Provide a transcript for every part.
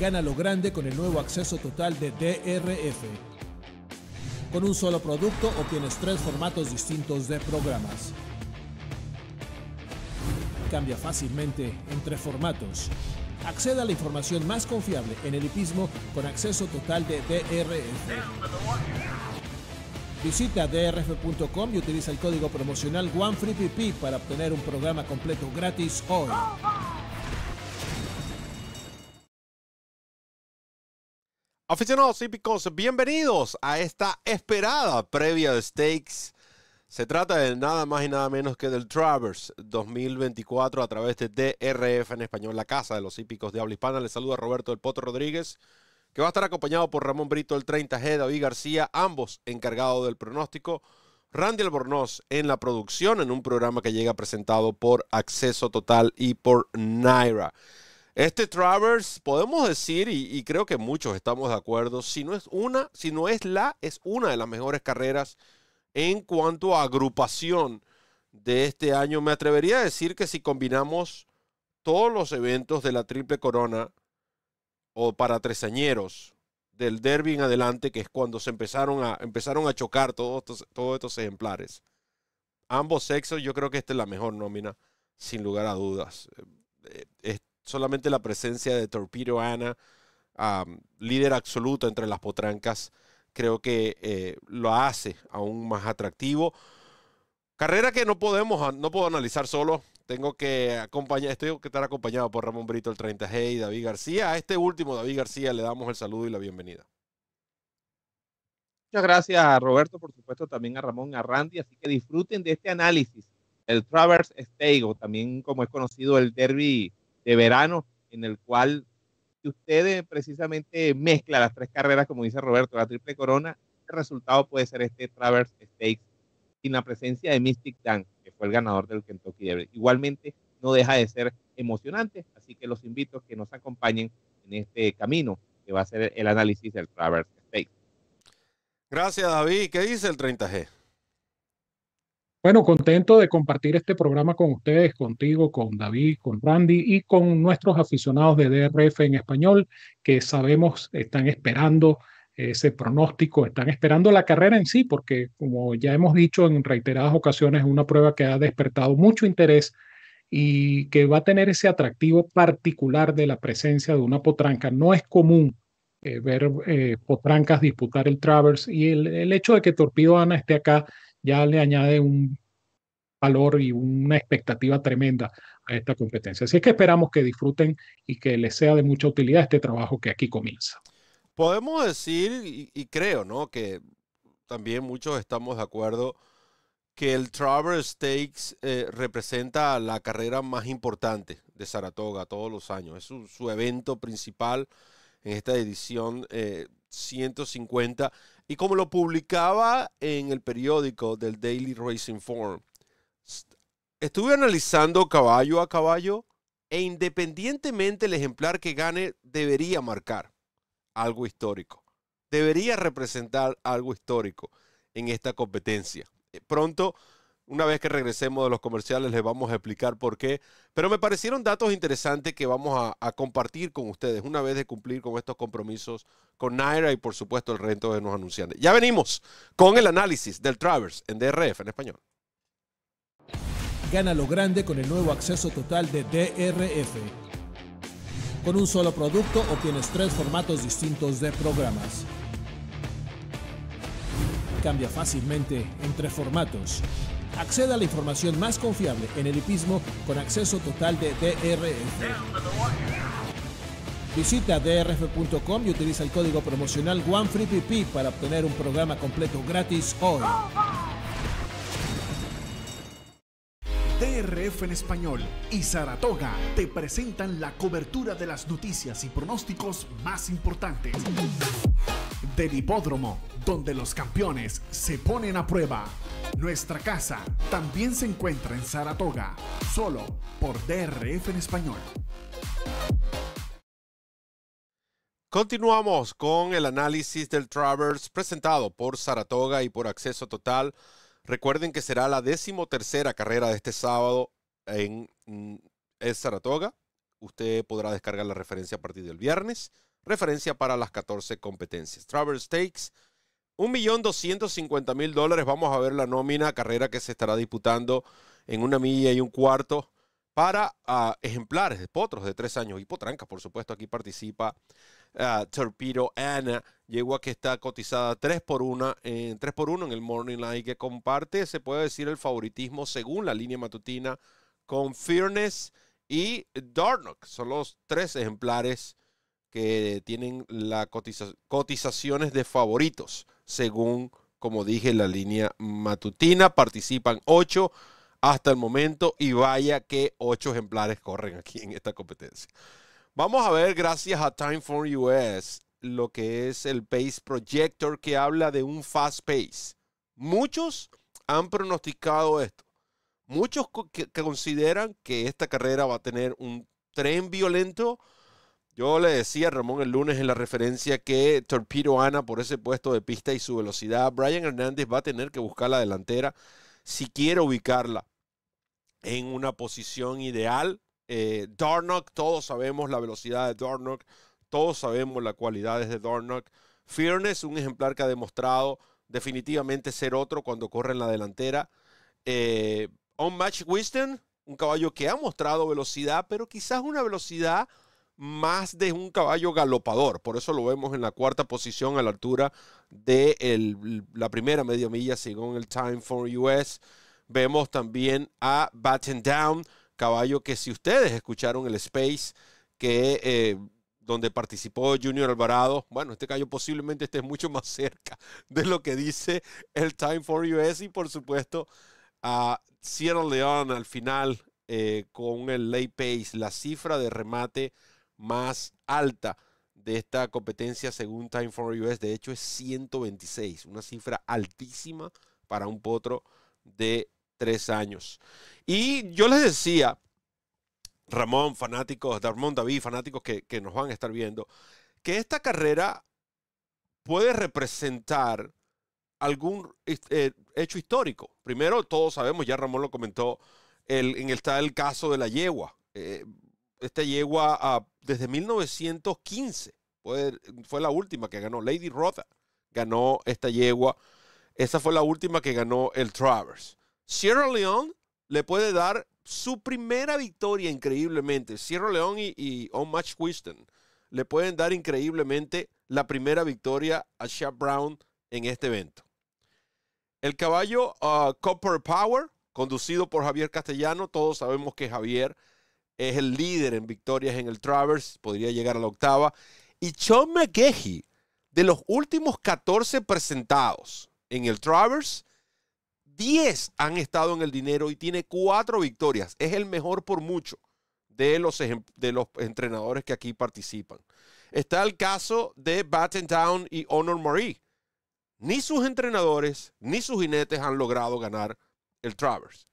Gana lo grande con el nuevo acceso total de DRF. Con un solo producto obtienes tres formatos distintos de programas. Cambia fácilmente entre formatos. Acceda a la información más confiable en el hipismo con acceso total de DRF. Visita drf.com y utiliza el código promocional OneFreePP para obtener un programa completo gratis hoy. Aficionados hípicos, bienvenidos a esta esperada previa de Stakes. Se trata de nada más y nada menos que del Travers 2024 a través de DRF en español, la casa de los hípicos de habla hispana. Les saluda Roberto del Poto Rodríguez, que va a estar acompañado por Ramón Brito, el 30G, David García, ambos encargados del pronóstico. Randy Albornoz en la producción, en un programa que llega presentado por Acceso Total y por Naira. Este Travers, podemos decir, y, creo que muchos estamos de acuerdo, si no es una, si no es la, es una de las mejores carreras en cuanto a agrupación de este año. Me atrevería a decir que si combinamos todos los eventos de la Triple Corona o para tresañeros del derby en adelante, que es cuando se empezaron a, empezaron a chocar todos estos, todos estos ejemplares. Ambos sexos, yo creo que esta es la mejor nómina, sin lugar a dudas. Eh, es solamente la presencia de Torpedo Ana, líder absoluto entre las potrancas, creo que eh, lo hace aún más atractivo. Carrera que no podemos, no puedo analizar solo. Tengo que acompañar, estoy que estar acompañado por Ramón Brito, el 30G y David García. A este último, David García, le damos el saludo y la bienvenida. Muchas gracias a Roberto, por supuesto, también a Ramón, a. Así que disfruten de este análisis, el Travers Stego, también como es conocido el derby de verano, en el cual usted precisamente mezcla las tres carreras, como dice Roberto, la triple corona, el resultado puede ser este Travers Stakes sin la presencia de Mystic Dan, que fue el ganador del Kentucky Derby. Igualmente, no deja de ser emocionante, así que los invito a que nos acompañen en este camino que va a ser el análisis del Travers Stakes. Gracias, David. ¿Qué dice el 30G? Bueno, contento de compartir este programa con ustedes, contigo, con David, con Randy y con nuestros aficionados de DRF en español que sabemos están esperando ese pronóstico, están esperando la carrera en sí, porque como ya hemos dicho en reiteradas ocasiones, es una prueba que ha despertado mucho interés y que va a tener ese atractivo particular de la presencia de una potranca. No es común eh, ver eh, potrancas disputar el Travers y el, el hecho de que Torpido Ana esté acá ya le añade un valor y una expectativa tremenda a esta competencia. Así es que esperamos que disfruten y que les sea de mucha utilidad este trabajo que aquí comienza. Podemos decir, y, creo, ¿no? Que también muchos estamos de acuerdo que el Travers Stakes eh, representa la carrera más importante de Saratoga todos los años. Es su, evento principal en esta edición 150. Eh, y como lo publicaba en el periódico del Daily Racing Form, estuve analizando caballo a caballo e independientemente el ejemplar que gane debería marcar algo histórico. Debería representar algo histórico en esta competencia. Eh, pronto una vez que regresemos de los comerciales les vamos a explicar por qué. Pero me parecieron datos interesantes que vamos a, compartir con ustedes una vez de cumplir con estos compromisos con Naira y por supuesto el resto de los anunciantes. Ya venimos con el análisis del Travers en DRF en español. Gana lo grande con el nuevo acceso total de DRF. Con un solo producto obtienes tres formatos distintos de programas. Cambia fácilmente entre formatos Acceda a la información más confiable en el hipismo con acceso total de DRF. Visita drf.com y utiliza el código promocional OneFreePP para obtener un programa completo gratis hoy. DRF en español y Saratoga te presentan la cobertura de las noticias y pronósticos más importantes. Del hipódromo, donde los campeones se ponen a prueba nuestra casa también se encuentra en Saratoga, solo por DRF en español. Continuamos con el análisis del Travers presentado por Saratoga y por Acceso Total. Recuerden que será la decimotercera carrera de este sábado en, mm, Saratoga. Usted podrá descargar la referencia a partir del viernes. referencia para las 14 competencias. Traverse Stakes, 1.250.000 dólares. Vamos a ver la nómina, carrera que se estará disputando en una milla y un cuarto para uh, ejemplares de potros de tres años. Hipotrancas, por supuesto, aquí participa uh, Torpedo Anna, yegua que está cotizada 3 por 1 en 3 por 1 en el Morning Line que comparte, se puede decir, el favoritismo según la línea matutina con Fearness y Darnock. Son los tres ejemplares que tienen las cotiza cotizaciones de favoritos según, como dije, la línea matutina. Participan 8 hasta el momento y vaya que 8 ejemplares corren aquí en esta competencia. Vamos a ver, gracias a Time for US, lo que es el Pace Projector que habla de un fast pace. Muchos han pronosticado esto. Muchos que consideran que esta carrera va a tener un tren violento. Yo le decía a Ramón el lunes en la referencia que Torpedo Ana por ese puesto de pista y su velocidad, Brian Hernández va a tener que buscar la delantera si quiere ubicarla en una posición ideal. Eh, Darnock, todos sabemos la velocidad de Darnock, todos sabemos las cualidades de Darnock. Fearness, un ejemplar que ha demostrado definitivamente ser otro cuando corre en la delantera. Eh, On Match Wisdom, un caballo que ha mostrado velocidad, pero quizás una velocidad más de un caballo galopador. Por eso lo vemos en la cuarta posición a la altura de el, la primera media milla según el Time for US. Vemos también a Batten Down, caballo que si ustedes escucharon el Space, que eh, donde participó Junior Alvarado, bueno, este caballo posiblemente esté mucho más cerca de lo que dice el Time for US y por supuesto a Sierra Leone al final eh, con el late pace, la cifra de remate más alta de esta competencia según Time for US, de hecho es 126, una cifra altísima para un potro de tres años. Y yo les decía, Ramón, fanáticos, Ramón, David, fanáticos que, nos van a estar viendo, que esta carrera puede representar algún eh, hecho histórico. Primero, todos sabemos, ya Ramón lo comentó, en el, está el caso de la yegua. Eh, esta yegua uh, desde 1915 fue, la última que ganó. Lady Rotha ganó esta yegua. Esa fue la última que ganó el Travers. Sierra Leone le puede dar su primera victoria increíblemente. Sierra Leone y, y On Match le pueden dar increíblemente la primera victoria a Shaq Brown en este evento. El caballo uh, Copper Power, conducido por Javier Castellano, todos sabemos que Javier es el líder en victorias en el Travers, podría llegar a la octava. Y Sean McGehee, de los últimos 14 presentados en el Travers, 10 han estado en el dinero y tiene cuatro victorias. Es el mejor por mucho de los, de los entrenadores que aquí participan. Está el caso de Batten Town y Honor Marie. Ni sus entrenadores ni sus jinetes han logrado ganar el Travers.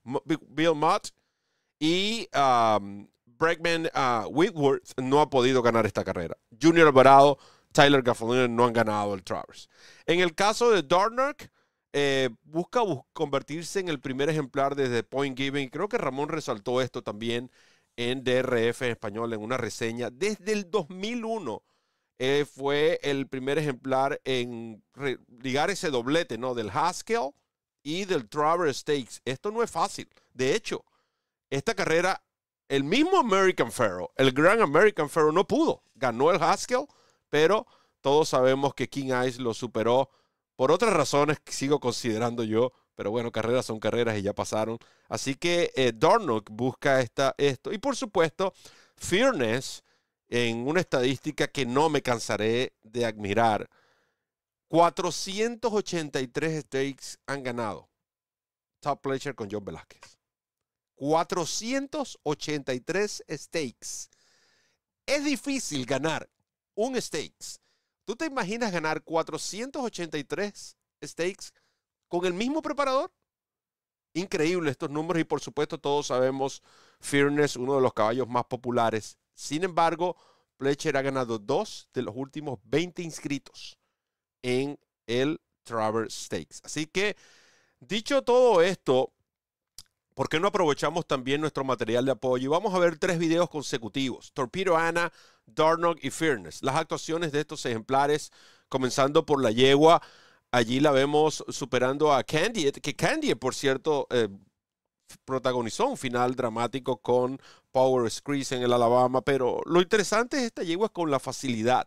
Bill Mott y um, Bregman uh, Whitworth no ha podido ganar esta carrera. Junior Alvarado, Tyler Gaffalino no han ganado el Travers. En el caso de Darnock, eh, busca bus convertirse en el primer ejemplar desde Point Giving. Creo que Ramón resaltó esto también en DRF en español, en una reseña. Desde el 2001 eh, fue el primer ejemplar en ligar ese doblete, ¿no? Del Haskell y del Travers Stakes. Esto no es fácil. De hecho, esta carrera, el mismo American Pharaoh, el gran American Pharaoh no pudo. Ganó el Haskell, pero todos sabemos que King Ice lo superó por otras razones que sigo considerando yo, pero bueno, carreras son carreras y ya pasaron. Así que eh, busca esta, esto. Y por supuesto, Fearness, en una estadística que no me cansaré de admirar, 483 stakes han ganado. Top Pleasure con John Velázquez. 483 stakes. Es difícil ganar un stakes ¿Tú te imaginas ganar 483 stakes con el mismo preparador? Increíble estos números y por supuesto todos sabemos Fearness, uno de los caballos más populares. Sin embargo, Fletcher ha ganado dos de los últimos 20 inscritos en el Travers Stakes. Así que, dicho todo esto, ¿por qué no aprovechamos también nuestro material de apoyo? Y vamos a ver tres videos consecutivos. Torpedo Ana Darnold y Fearness. Las actuaciones de estos ejemplares, comenzando por la yegua, allí la vemos superando a Candy, que Candy, por cierto, eh, protagonizó un final dramático con Power Screes en el Alabama, pero lo interesante es esta yegua con la facilidad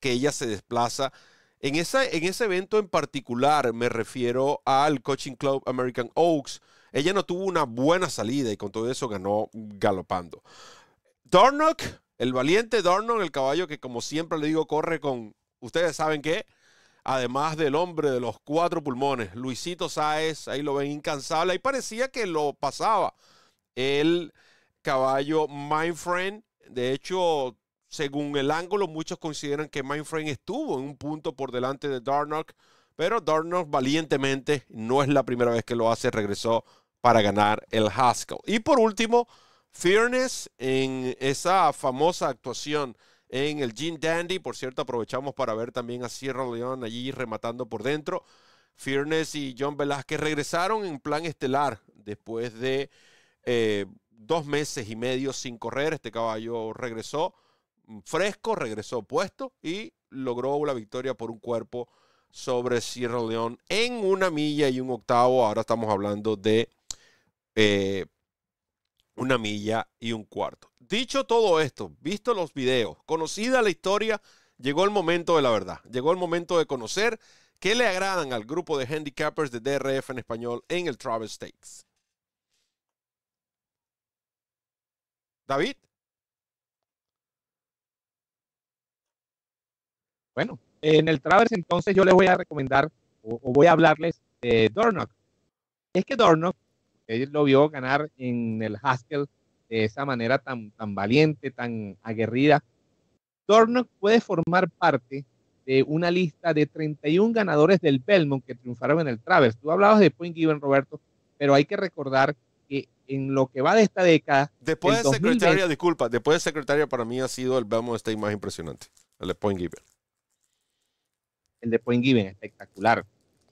que ella se desplaza. En, en ese evento en particular me refiero al Coaching Club American Oaks. Ella no tuvo una buena salida y con todo eso ganó galopando. Darnock, el valiente Darnock, el caballo que como siempre le digo corre con, ustedes saben qué, además del hombre de los cuatro pulmones, Luisito Sáez, ahí lo ven incansable, ahí parecía que lo pasaba. El caballo Mindfriend, de hecho, según el ángulo, muchos consideran que Mindfriend estuvo en un punto por delante de Darnock, pero Darnock valientemente, no es la primera vez que lo hace, regresó para ganar el Haskell. Y por último, Fearness en esa famosa actuación en el Gene Dandy. Por cierto, aprovechamos para ver también a Sierra León allí rematando por dentro. Fearness y John Velázquez regresaron en plan estelar después de eh, dos meses y medio sin correr. Este caballo regresó fresco, regresó puesto y logró la victoria por un cuerpo sobre Sierra León en una milla y un octavo. Ahora estamos hablando de eh, una milla y un cuarto. Dicho todo esto, visto los videos, conocida la historia, llegó el momento de la verdad. Llegó el momento de conocer qué le agradan al grupo de handicappers de DRF en español en el Travel Stakes. David. Bueno, en el Travers entonces yo les voy a recomendar o, voy a hablarles de Dornock. Es que Dornock, él lo vio ganar en el Haskell de esa manera tan, tan valiente, tan aguerrida, Dornock puede formar parte de una lista de 31 ganadores del Belmont que triunfaron en el Travers. Tú hablabas de Point Given, Roberto, pero hay que recordar que en lo que va de esta década. Después de secretaria, disculpa, después de secretaria para mí ha sido el Belmont State más impresionante, el Point Given. El de Point Given, espectacular.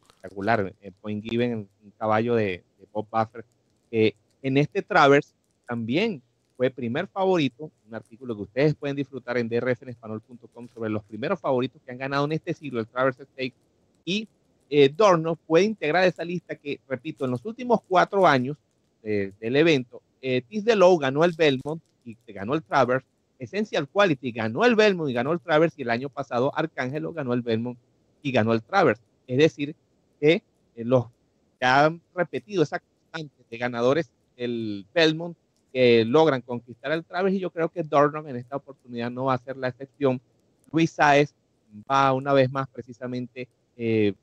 Espectacular. Eh, Point Given, un caballo de, de Bob Buffer, que en este Travers también fue primer favorito, un artículo que ustedes pueden disfrutar en drfenespanol.com sobre los primeros favoritos que han ganado en este siglo el Traverse Stakes y eh, Dorno puede integrar esa lista que, repito, en los últimos cuatro años eh, del evento, eh, Tisdale ganó el Belmont y ganó el Traverse, Essential Quality ganó el Belmont y ganó el Traverse y el año pasado Arcángelo ganó el Belmont y ganó el Traverse. Es decir, que eh, los que han repetido esa de ganadores el Belmont que logran conquistar el Travis y yo creo que Dornock en esta oportunidad no va a ser la excepción. Luis Saez va una vez más precisamente eh,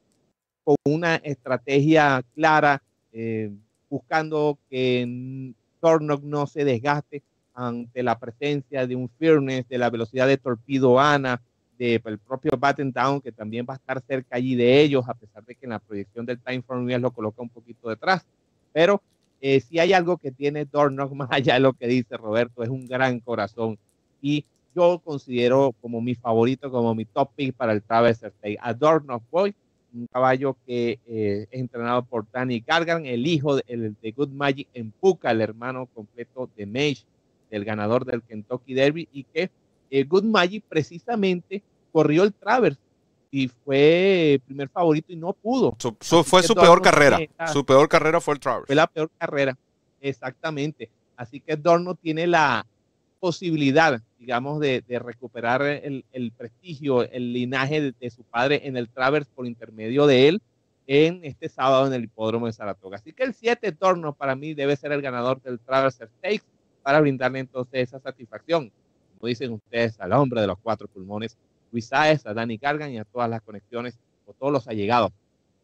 con una estrategia clara, eh, buscando que Dornock no se desgaste ante la presencia de un Fearness, de la velocidad de Torpedo Ana, del de, propio Batten Down, que también va a estar cerca allí de ellos, a pesar de que en la proyección del Time for lo coloca un poquito detrás. Pero eh, si hay algo que tiene Dornock, más allá de lo que dice Roberto, es un gran corazón. Y yo considero como mi favorito, como mi top pick para el Traverse State. A Dornock Boy, un caballo que eh, es entrenado por Danny Gargan, el hijo de, de, Good Magic en Puka, el hermano completo de Mage, el ganador del Kentucky Derby, y que eh, Good Magic precisamente corrió el Traverse y fue primer favorito y no pudo. fue su peor carrera. su peor carrera fue el Travers. Fue la peor carrera, exactamente. Así que Dorno tiene la posibilidad, digamos, de, recuperar el, prestigio, el linaje de, su padre en el Travers por intermedio de él en este sábado en el hipódromo de Saratoga. Así que el 7 Torno para mí debe ser el ganador del Travers Stakes para brindarle entonces esa satisfacción. Como dicen ustedes, al hombre de los cuatro pulmones Luis Saez, a Dani Cargan y a todas las conexiones o todos los allegados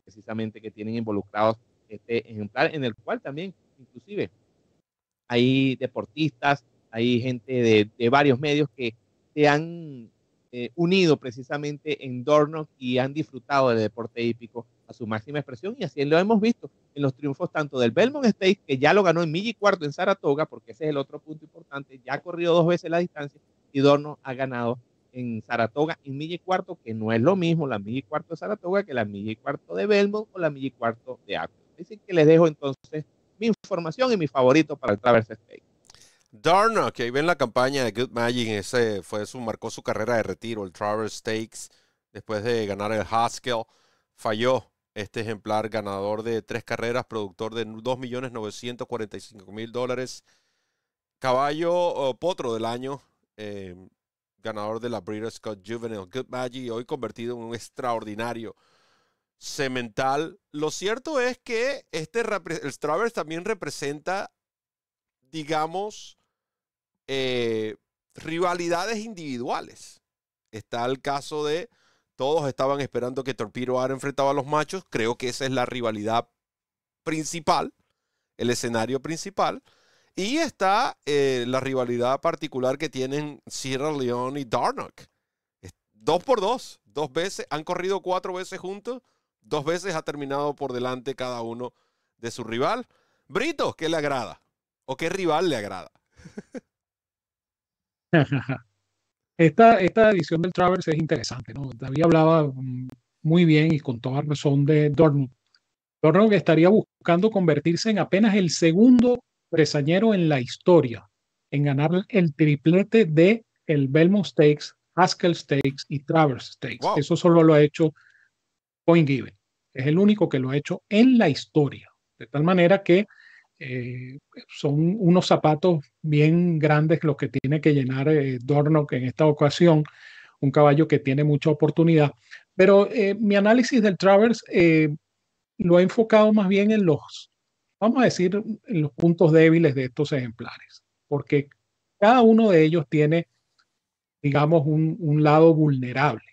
precisamente que tienen involucrados este ejemplar, en el cual también inclusive hay deportistas, hay gente de, varios medios que se han eh, unido precisamente en Dornock y han disfrutado del deporte hípico a su máxima expresión y así lo hemos visto en los triunfos tanto del Belmont State, que ya lo ganó en milla y cuarto en Saratoga, porque ese es el otro punto importante, ya ha corrido dos veces la distancia y Dornock ha ganado en Saratoga en milla y cuarto, que no es lo mismo la milla y cuarto de Saratoga que la milla y cuarto de Belmont o la milla y cuarto de Aqua. Así que les dejo entonces mi información y mi favorito para el Traverse State. Darna, que ahí ven la campaña de Good Magic, ese fue su, marcó su carrera de retiro, el Travers Stakes, después de ganar el Haskell, falló este ejemplar ganador de tres carreras, productor de 2.945.000 dólares, caballo potro del año, eh, ganador de la Breeders' Scott Juvenile Good Magic, hoy convertido en un extraordinario cemental. Lo cierto es que este el Travers también representa, digamos, eh, rivalidades individuales. Está el caso de todos estaban esperando que Torpedo ahora enfrentaba a los machos. Creo que esa es la rivalidad principal, el escenario principal. Y está eh, la rivalidad particular que tienen Sierra Leone y Darnock. Dos por dos, dos veces, han corrido cuatro veces juntos, dos veces ha terminado por delante cada uno de su rival. Brito, ¿qué le agrada? ¿O qué rival le agrada? esta, esta edición del Travers es interesante, ¿no? David hablaba mm, muy bien y con toda razón de Dornock. Dornock estaría buscando convertirse en apenas el segundo presañero en la historia en ganar el triplete de el Belmont Stakes, Haskell Stakes y Travers Stakes. Eso solo lo ha hecho Point Given. Es el único que lo ha hecho en la historia. De tal manera que eh, son unos zapatos bien grandes los que tiene que llenar eh, Dornock en esta ocasión, un caballo que tiene mucha oportunidad. Pero eh, mi análisis del Travers lo he enfocado más bien en los vamos a decir, los puntos débiles de estos ejemplares, porque cada uno de ellos tiene, digamos, un, lado vulnerable.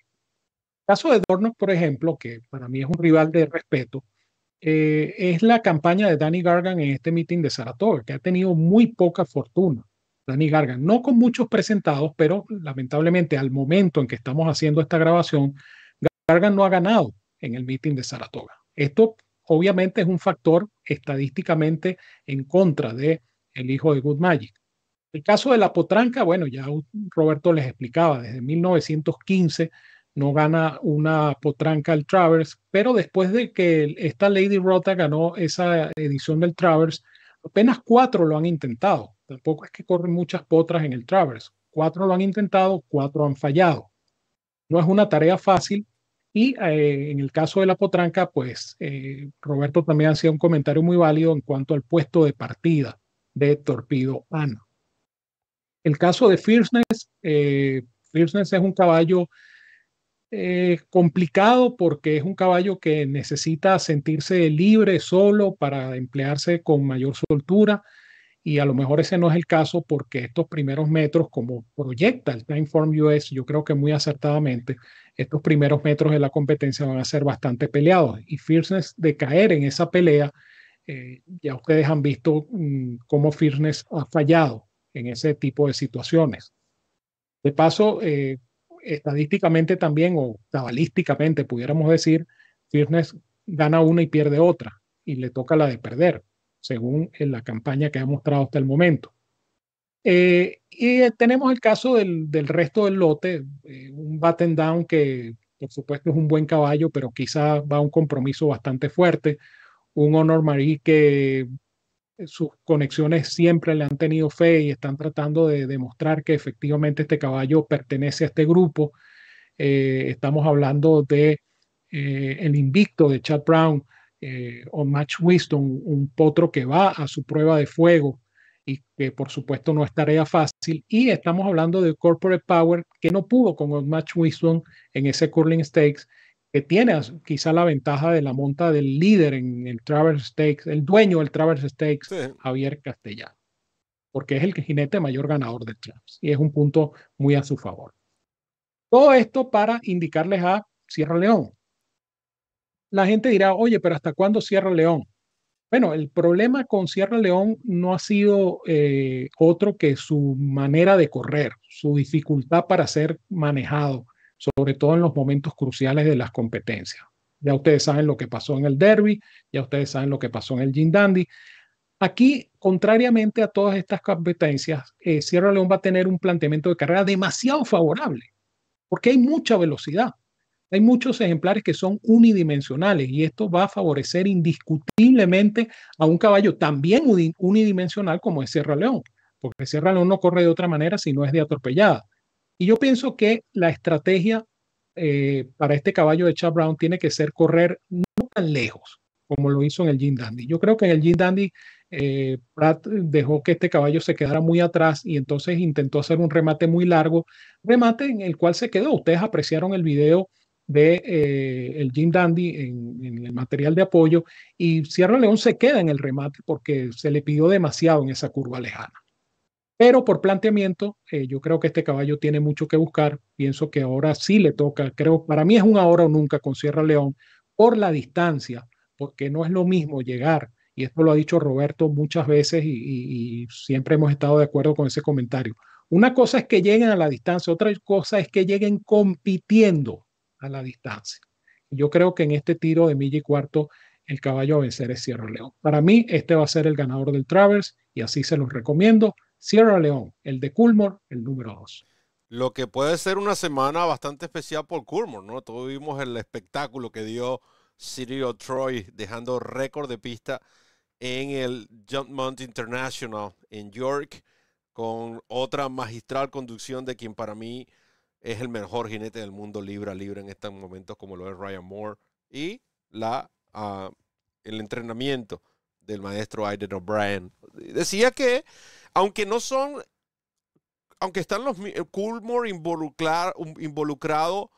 El caso de Dornock, por ejemplo, que para mí es un rival de respeto, eh, es la campaña de Danny Gargan en este meeting de Saratoga, que ha tenido muy poca fortuna. Danny Gargan, no con muchos presentados, pero lamentablemente al momento en que estamos haciendo esta grabación, Gargan no ha ganado en el meeting de Saratoga. Esto obviamente es un factor estadísticamente en contra de el hijo de Good Magic. El caso de la potranca, bueno, ya Roberto les explicaba, desde 1915 no gana una potranca el Travers, pero después de que esta Lady Rota ganó esa edición del Travers, apenas cuatro lo han intentado. Tampoco es que corren muchas potras en el Travers. Cuatro lo han intentado, cuatro han fallado. No es una tarea fácil, y eh, en el caso de la potranca, pues eh, Roberto también hacía un comentario muy válido en cuanto al puesto de partida de Torpido Ana. El caso de Fierceness, eh, Fierceness es un caballo complicado porque es un caballo que necesita sentirse libre, solo, para emplearse con mayor soltura y a lo mejor ese no es el caso porque estos primeros metros, como proyecta el Timeform US, yo creo que muy acertadamente, estos primeros metros de la competencia van a ser bastante peleados y Fierceness de caer en esa pelea, eh, ya ustedes han visto mm, cómo Fierceness ha fallado en ese tipo de situaciones. De paso, eh, estadísticamente también o cabalísticamente pudiéramos decir, Fierceness gana una y pierde otra y le toca la de perder según en la campaña que ha mostrado hasta el momento. Eh, y eh, tenemos el caso del, del resto del lote, eh, un batten down que por supuesto es un buen caballo, pero quizá va a un compromiso bastante fuerte, un Honor Marie que sus conexiones siempre le han tenido fe y están tratando de demostrar que efectivamente este caballo pertenece a este grupo. estamos hablando de el invicto de Chad Brown, eh, o Match Wisdom, un potro que va a su prueba de fuego y que por supuesto no es tarea fácil. Y estamos hablando de Corporate Power que no pudo con Match Wisdom en ese Curling Stakes, que tiene quizá la ventaja de la monta del líder en el Traverse Stakes, el dueño del Traverse Stakes, Javier Castellano, porque es el jinete mayor ganador del Traverse y es un punto muy a su favor. Todo esto para indicarles a Sierra León la gente dirá, oye, pero ¿hasta cuándo Sierra León? Bueno, el problema con Sierra León no ha sido eh, otro que su manera de correr, su dificultad para ser manejado, sobre todo en los momentos cruciales de las competencias. Ya ustedes saben lo que pasó en el Derby, ya ustedes saben lo que pasó en el Gin Dandy. Aquí, contrariamente a todas estas competencias, eh, Sierra León va a tener un planteamiento de carrera demasiado favorable, porque hay mucha velocidad. Hay muchos ejemplares que son unidimensionales y esto va a favorecer indiscutiblemente a un caballo también unidimensional como es Sierra León, porque Sierra León no corre de otra manera si no es de atropellada. Y yo pienso que la estrategia eh, para este caballo de Chad Brown tiene que ser correr no tan lejos como lo hizo en el Jim Dandy. Yo creo que en el Jim Dandy eh, Pratt dejó que este caballo se quedara muy atrás y entonces intentó hacer un remate muy largo, remate en el cual se quedó. Ustedes apreciaron el video de eh, el Jim Dandy en, el material de apoyo y Sierra León se queda en el remate porque se le pidió demasiado en esa curva lejana. Pero por planteamiento, eh, yo creo que este caballo tiene mucho que buscar. Pienso que ahora sí le toca, creo, para mí es un ahora o nunca con Sierra León por la distancia, porque no es lo mismo llegar, y esto lo ha dicho Roberto muchas veces y, siempre hemos estado de acuerdo con ese comentario. Una cosa es que lleguen a la distancia, otra cosa es que lleguen compitiendo a la distancia. Yo creo que en este tiro de milla y cuarto el caballo a vencer es Sierra León. Para mí, este va a ser el ganador del Travers y así se los recomiendo. Sierra León, el de Coolmore, el número dos. Lo que puede ser una semana bastante especial por Coolmore, ¿no? Todos vimos el espectáculo que dio City of Troy, dejando récord de pista en el Jump Mount International en York, con otra magistral conducción de quien para mí es el mejor jinete del mundo libre a libre en estos momentos, como lo es Ryan Moore, y la, ah, el entrenamiento del maestro Aiden O'Brien. Decía que, aunque no son, aunque están los Coolmore involucrado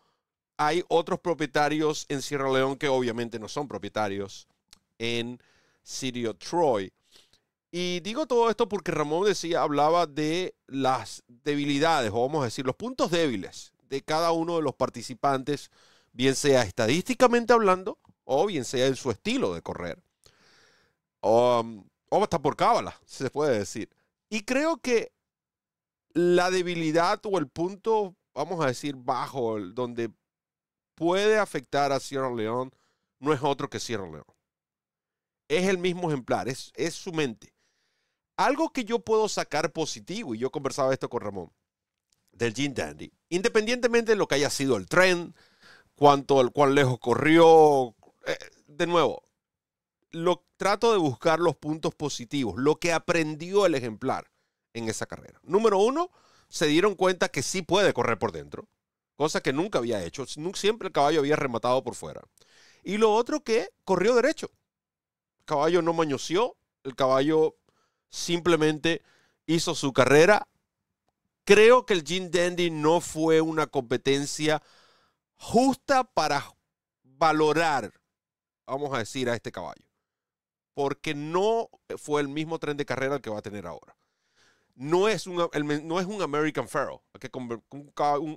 hay otros propietarios en Sierra León que obviamente no son propietarios en of Troy. Y digo todo esto porque Ramón decía, hablaba de las debilidades, o vamos a decir, los puntos débiles de cada uno de los participantes, bien sea estadísticamente hablando, o bien sea en su estilo de correr. O, um, o hasta por cábala, se puede decir. Y creo que la debilidad o el punto, vamos a decir, bajo, donde puede afectar a Sierra León no es otro que Sierra León. Es el mismo ejemplar, es, es su mente. Algo que yo puedo sacar positivo, y yo conversaba esto con Ramón, del Gene Dandy, independientemente de lo que haya sido el tren, cuánto, cuán lejos corrió, eh, de nuevo, lo trato de buscar los puntos positivos, lo que aprendió el ejemplar en esa carrera. Número uno, se dieron cuenta que sí puede correr por dentro cosa que nunca había hecho. Siempre el caballo había rematado por fuera. Y lo otro que corrió derecho. El caballo no mañoseó, el caballo simplemente hizo su carrera. Creo que el Gene Dandy no fue una competencia justa para valorar, vamos a decir, a este caballo. Porque no fue el mismo tren de carrera que va a tener ahora no es un, no es un American Pharaoh, un,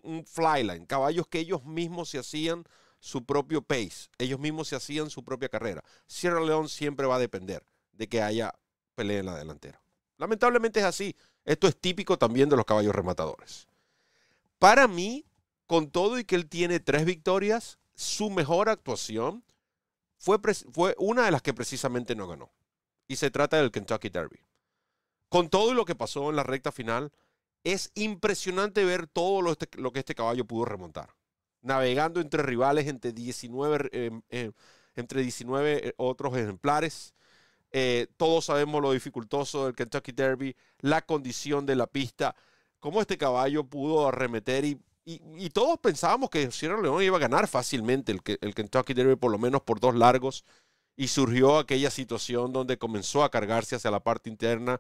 un, flyline, caballos que ellos mismos se hacían su propio pace, ellos mismos se hacían su propia carrera. Sierra León siempre va a depender de que haya pelea en la delantera. Lamentablemente es así. Esto es típico también de los caballos rematadores. Para mí, con todo y que él tiene tres victorias, su mejor actuación fue, una de las que precisamente no ganó. Y se trata del Kentucky Derby con todo lo que pasó en la recta final, es impresionante ver todo lo, este, que este caballo pudo remontar. Navegando entre rivales, entre 19, em, em, entre 19 eh, otros ejemplares. Eh, todos sabemos lo dificultoso del Kentucky Derby, la condición de la pista, cómo este caballo pudo arremeter y, todos pensábamos que Sierra León iba a ganar fácilmente el, Kentucky Derby, por lo menos por dos largos, y surgió aquella situación donde comenzó a cargarse hacia la parte interna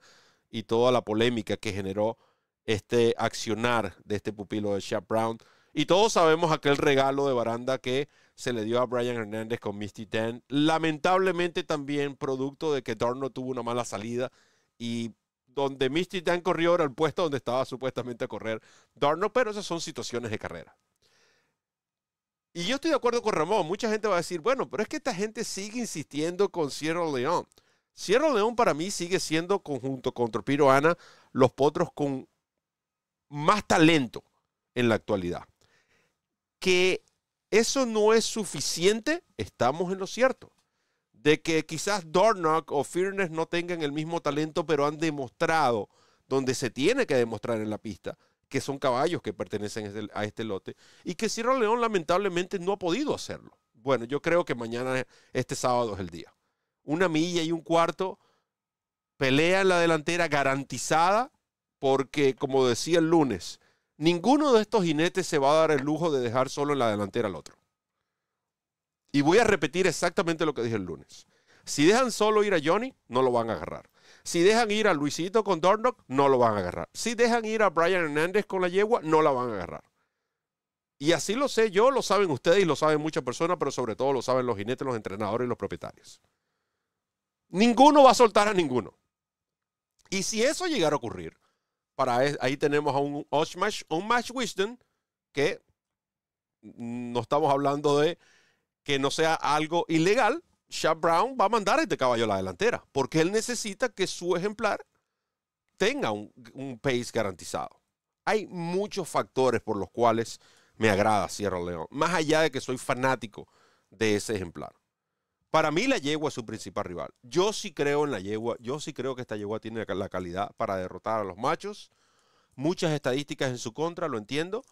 y toda la polémica que generó este accionar de este pupilo de Shaq Brown. Y todos sabemos aquel regalo de baranda que se le dio a Brian Hernández con Misty Ten. Lamentablemente también producto de que Darno tuvo una mala salida y donde Misty Ten corrió era el puesto donde estaba supuestamente a correr Darno, pero esas son situaciones de carrera. Y yo estoy de acuerdo con Ramón. Mucha gente va a decir, bueno, pero es que esta gente sigue insistiendo con Sierra León. Sierra León para mí sigue siendo, conjunto con Tropiro Ana, los potros con más talento en la actualidad. Que eso no es suficiente, estamos en lo cierto. De que quizás Dornock o Fearness no tengan el mismo talento, pero han demostrado donde se tiene que demostrar en la pista que son caballos que pertenecen a este lote y que Sierra León lamentablemente no ha podido hacerlo. Bueno, yo creo que mañana, este sábado es el día una milla y un cuarto, pelea en la delantera garantizada porque como decía el lunes, ninguno de estos jinetes se va a dar el lujo de dejar solo en la delantera al otro. Y voy a repetir exactamente lo que dije el lunes. Si dejan solo ir a Johnny, no lo van a agarrar. Si dejan ir a Luisito con Dornock, no lo van a agarrar. Si dejan ir a Brian Hernández con la yegua, no la van a agarrar. Y así lo sé yo, lo saben ustedes y lo saben muchas personas, pero sobre todo lo saben los jinetes, los entrenadores y los propietarios. Ninguno va a soltar a ninguno. Y si eso llegara a ocurrir, ahí tenemos a un match, un match wisdom que no estamos hablando de que no sea algo ilegal. Shaq Brown va a mandar a este caballo a la delantera porque él necesita que su ejemplar tenga un, un pace garantizado. Hay muchos factores por los cuales me agrada Sierra León, más allá de que soy fanático de ese ejemplar. Para mí la yegua es su principal rival. Yo sí creo en la yegua. Yo sí creo que esta yegua tiene la calidad para derrotar a los machos. Muchas estadísticas en su contra, lo entiendo.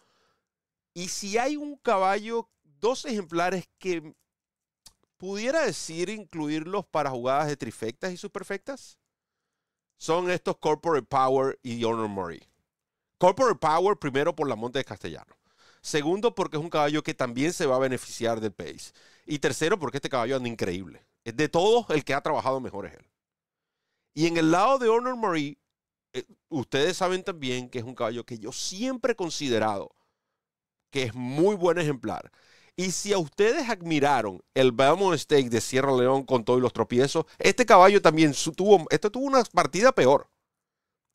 Y si hay un caballo, dos ejemplares que pudiera decir incluirlos para jugadas de trifectas y superfectas, son estos Corporate Power y Honor Murray. Corporate Power primero por la monte de castellano. Segundo porque es un caballo que también se va a beneficiar del pace. Y tercero, porque este caballo anda increíble. Es de todos el que ha trabajado mejor es él. Y en el lado de Honor Marie, eh, ustedes saben también que es un caballo que yo siempre he considerado que es muy buen ejemplar. Y si a ustedes admiraron el Belmont Stake de Sierra León con todos los tropiezos, este caballo también tuvo, este tuvo una partida peor.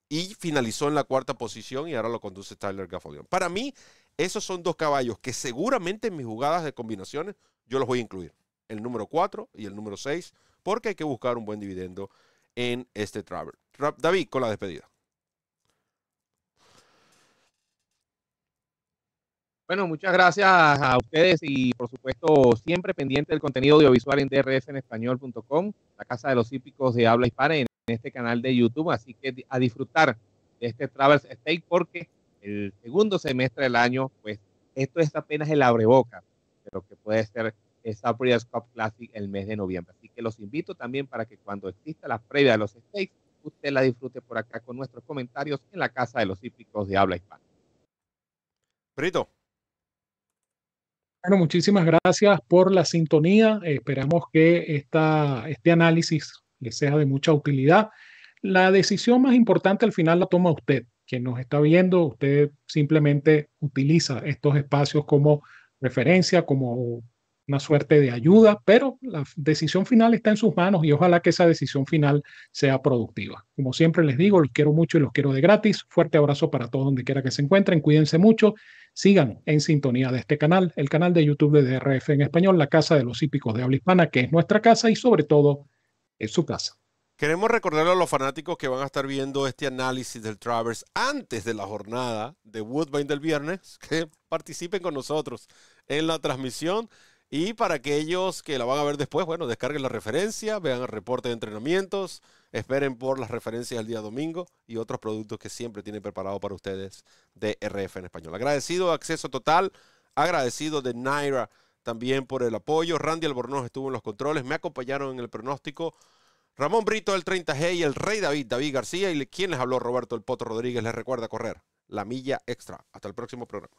Y finalizó en la cuarta posición y ahora lo conduce Tyler Gaffalion. Para mí, esos son dos caballos que seguramente en mis jugadas de combinaciones yo los voy a incluir. El número 4 y el número 6, porque hay que buscar un buen dividendo en este Travel. David, con la despedida. Bueno, muchas gracias a ustedes y por supuesto siempre pendiente del contenido audiovisual en drfenespañol.com, la casa de los hípicos de habla hispana en este canal de YouTube. Así que a disfrutar de este Travels Stake porque el segundo semestre del año, pues esto es apenas el abreboca de lo que puede ser esta Breeders' Cup Classic el mes de noviembre. Así que los invito también para que cuando exista la previa de los stakes, usted la disfrute por acá con nuestros comentarios en la Casa de los Hípicos de Habla Hispana. Brito. Bueno, muchísimas gracias por la sintonía. Esperamos que esta, este análisis les sea de mucha utilidad. La decisión más importante al final la toma usted, quien nos está viendo. Usted simplemente utiliza estos espacios como referencia, como una suerte de ayuda, pero la decisión final está en sus manos y ojalá que esa decisión final sea productiva. Como siempre les digo, los quiero mucho y los quiero de gratis. Fuerte abrazo para todos donde quiera que se encuentren. Cuídense mucho. Sigan en sintonía de este canal, el canal de YouTube de DRF en español, la casa de los hípicos de habla hispana, que es nuestra casa y sobre todo es su casa. Queremos recordarle a los fanáticos que van a estar viendo este análisis del Travers antes de la jornada de Woodbine del viernes, que participen con nosotros en la transmisión. Y para aquellos que la van a ver después, bueno, descarguen la referencia, vean el reporte de entrenamientos, esperen por las referencias del día domingo y otros productos que siempre tienen preparado para ustedes de RF en español. Agradecido de acceso total, agradecido de Naira también por el apoyo. Randy Albornoz estuvo en los controles, me acompañaron en el pronóstico. Ramón Brito del 30G y el Rey David, David García y quien les habló Roberto El Poto Rodríguez les recuerda correr la milla extra. Hasta el próximo programa.